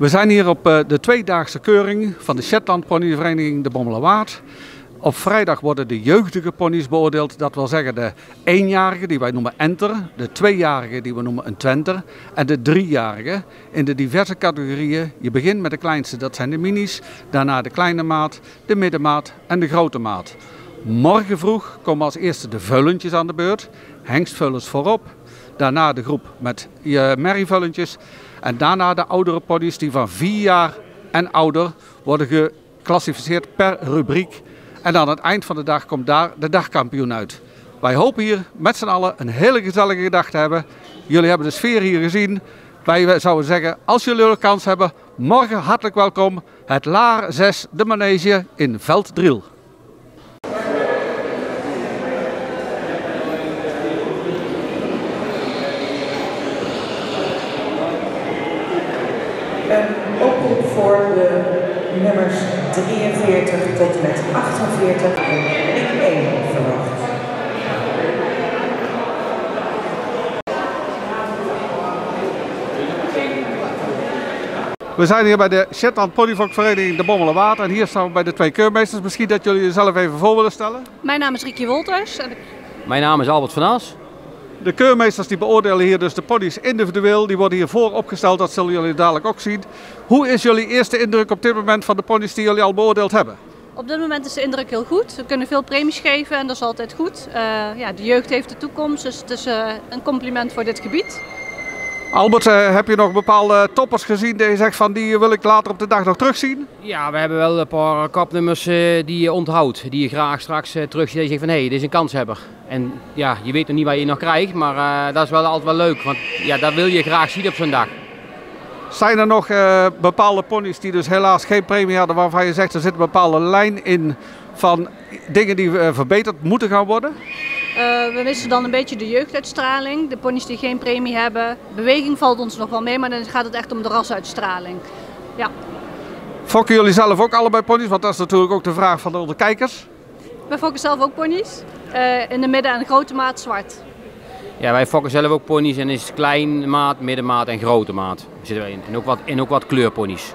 We zijn hier op eh, de tweedaagse keuring van de Shetland Ponyvereniging de Bommelerwaard. Op vrijdag worden de jeugdige ponies beoordeeld. Dat wil zeggen de eenjarige die wij noemen Enter, de tweejarige die we noemen een Twenter en de driejarige in de diverse categorieën. Je begint met de kleinste, dat zijn de minis, daarna de kleine maat, de middenmaat en de grote maat. Morgen vroeg komen als eerste de veulentjes aan de beurt, hengstvullens voorop, daarna de groep met je merrievullentjes en daarna de oudere ponies die van vier jaar en ouder worden geclassificeerd per rubriek. En aan het eind van de dag komt daar de dagkampioen uit. Wij hopen hier met z'n allen een hele gezellige dag te hebben. Jullie hebben de sfeer hier gezien. Wij zouden zeggen, als jullie een kans hebben, morgen hartelijk welkom. Het Laar 6, de manege in Velddriel. Een oproep voor de nummers 43 tot en met 48 en ring 1 verwacht. We zijn hier bij de Shetland Ponyvolkvereniging de Bommelerwaard en hier staan we bij de twee keurmeesters. Misschien dat jullie jezelf even voor willen stellen. Mijn naam is Riekje Wolters. en ik- Mijn naam is Albert van As. De keurmeesters die beoordelen hier dus de ponies individueel. Die worden hier voor opgesteld, dat zullen jullie dadelijk ook zien. Hoe is jullie eerste indruk op dit moment van de ponies die jullie al beoordeeld hebben? Op dit moment is de indruk heel goed. We kunnen veel premies geven en dat is altijd goed. Eh, ja, de jeugd heeft de toekomst, dus het is eh, een compliment voor dit gebied. Albert, eh, heb je nog bepaalde toppers gezien die je zegt van die wil ik later op de dag nog terugzien? Ja, we hebben wel een paar kapnummers eh, die je onthoudt. Die je graag straks uh, terug ziet en je zegt van hé, hey, dit is een kanshebber. En ja, je weet nog niet wat je nog krijgt, maar eh, dat is wel altijd wel leuk. Want ja, dat wil je graag zien op zo'n dag. Zijn er nog eh, bepaalde ponies die dus helaas geen premie hadden waarvan je zegt er zit een bepaalde lijn in van dingen die eh, verbeterd moeten gaan worden? Eh, we missen dan een beetje de jeugduitstraling. De ponies die geen premie hebben. Beweging valt ons nog wel mee, maar dan gaat het echt om de rasuitstraling. Ja, Fokken jullie zelf ook allebei ponies? Want dat is natuurlijk ook de vraag van de kijkers. we fokken zelf ook ponies. Eh, in de midden- en grote maat zwart. Ja, wij fokken zelf ook ponies en is klein maat, middenmaat en grote maat. Zitten wij in. En ook wat, en ook wat kleurponies.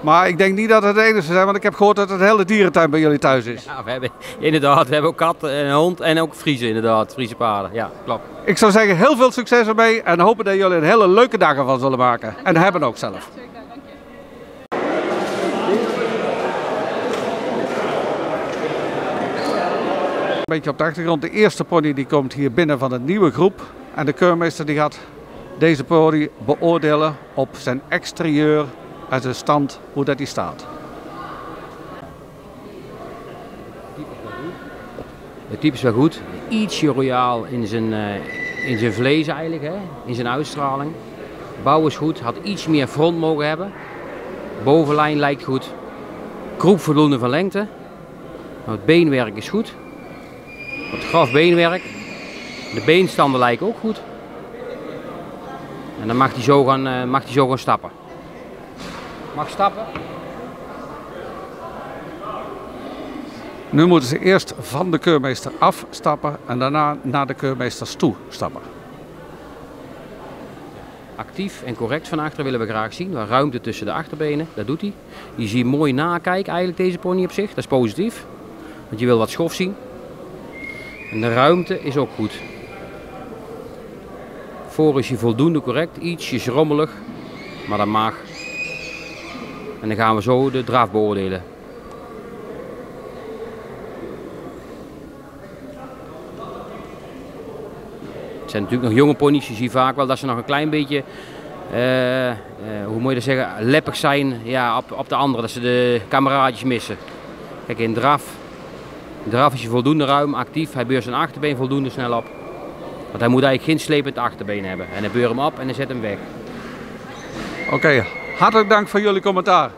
Maar ik denk niet dat het het enige zijn, want ik heb gehoord dat het hele dierentuin bij jullie thuis is. Ja, we hebben inderdaad, we hebben ook katten en een hond en ook Friese inderdaad, Friese paarden. Ja, klopt. Ik zou zeggen, heel veel succes ermee en hopen dat jullie een hele leuke dag ervan zullen maken. En hebben ook zelf. Een beetje op de achtergrond. De eerste pony die komt hier binnen van een nieuwe groep. En de keurmeester die gaat deze pony beoordelen op zijn exterieur en zijn stand, hoe dat die staat. Het type is wel goed. Ietsje royaal in zijn, eh, in zijn vlees eigenlijk, hè? in zijn uitstraling. Bouw is goed, had iets meer front mogen hebben. Bovenlijn lijkt goed. Kroep voldoende van lengte. Het beenwerk is goed. Het graf beenwerk. De beenstanden lijken ook goed. En dan mag hij zo eh, mag hij zo gaan stappen. Mag stappen. Nu moeten ze eerst van de keurmeester afstappen en daarna naar de keurmeesters toe stappen. Actief en correct van achter willen we graag zien. Waar ruimte tussen de achterbenen, dat doet hij. Je ziet mooi nakijken eigenlijk deze pony op zich, dat is positief. Want je wil wat schof zien. En de ruimte is ook goed. Voor is hij voldoende correct, ietsjes rommelig, maar dat mag. En dan gaan we zo de draf beoordelen. Het zijn natuurlijk nog jonge ponies. Je ziet vaak wel dat ze nog een klein beetje, eh, eh, hoe moet je dat zeggen, leppig zijn ja, op, op de andere. Dat ze de kameraadjes missen. Kijk, in draf, in draf is hij voldoende ruim, actief. Hij beurt zijn achterbeen voldoende snel op. Want hij moet eigenlijk geen slepend achterbeen hebben. En hij beurt hem op en hij zet hem weg. Oké, hartelijk dank voor jullie commentaar.